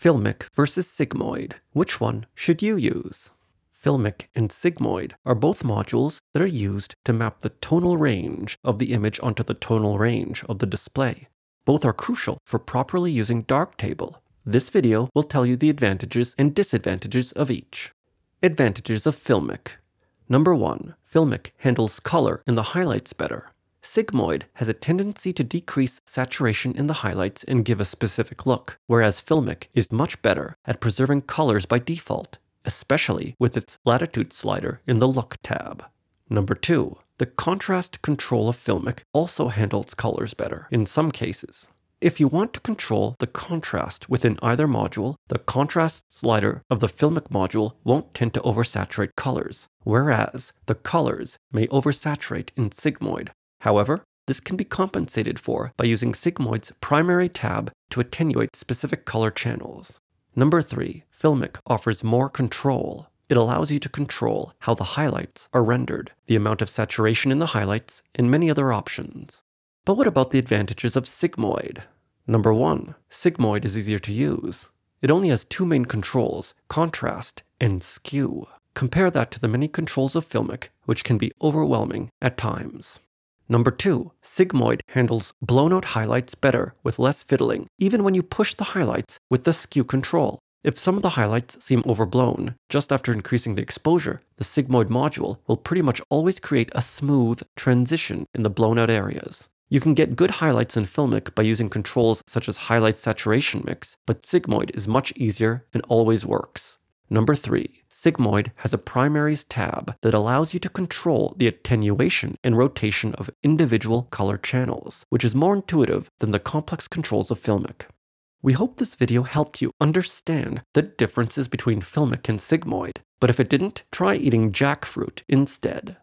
Filmic versus Sigmoid. Which one should you use? Filmic and Sigmoid are both modules that are used to map the tonal range of the image onto the tonal range of the display. Both are crucial for properly using Darktable. This video will tell you the advantages and disadvantages of each. Advantages of Filmic. Number 1. Filmic handles color in the highlights better. Sigmoid has a tendency to decrease saturation in the highlights and give a specific look, whereas Filmic is much better at preserving colors by default especially with its latitude slider in the Look tab. Number 2. The contrast control of Filmic also handles colors better in some cases. If you want to control the contrast within either module, the contrast slider of the Filmic module won't tend to oversaturate colors, whereas the colors may oversaturate in Sigmoid. However, this can be compensated for by using Sigmoid's primary tab to attenuate specific color channels. Number three, Filmic offers more control. It allows you to control how the highlights are rendered, the amount of saturation in the highlights, and many other options. But what about the advantages of Sigmoid? Number one, Sigmoid is easier to use. It only has two main controls, contrast and skew. Compare that to the many controls of Filmic, which can be overwhelming at times. Number two, Sigmoid handles blown out highlights better with less fiddling, even when you push the highlights with the skew control. If some of the highlights seem overblown, just after increasing the exposure, the Sigmoid module will pretty much always create a smooth transition in the blown out areas. You can get good highlights in Filmic by using controls such as Highlight Saturation Mix, but Sigmoid is much easier and always works. Number three, Sigmoid has a primaries tab that allows you to control the attenuation and rotation of individual color channels, which is more intuitive than the complex controls of Filmic. We hope this video helped you understand the differences between Filmic and Sigmoid, but if it didn't, try eating jackfruit instead.